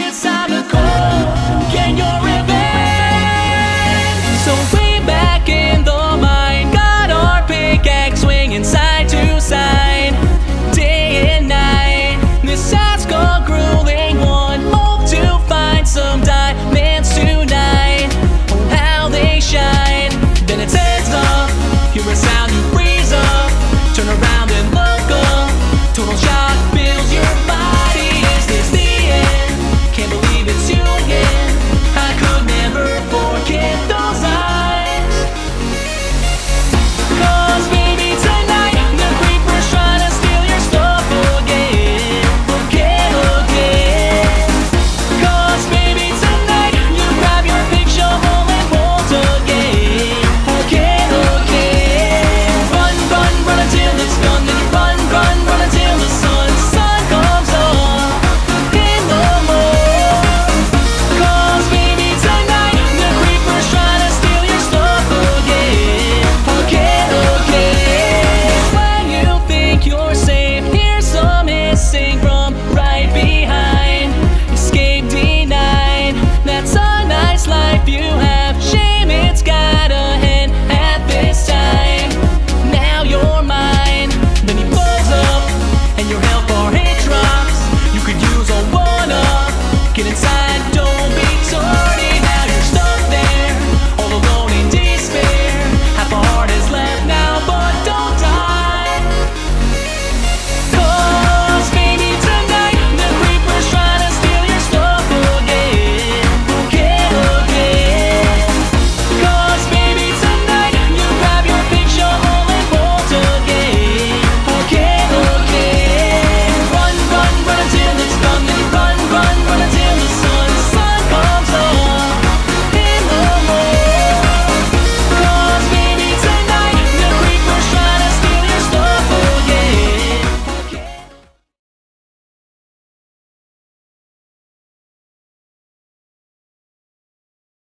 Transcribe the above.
It's time to go, get your revenge. So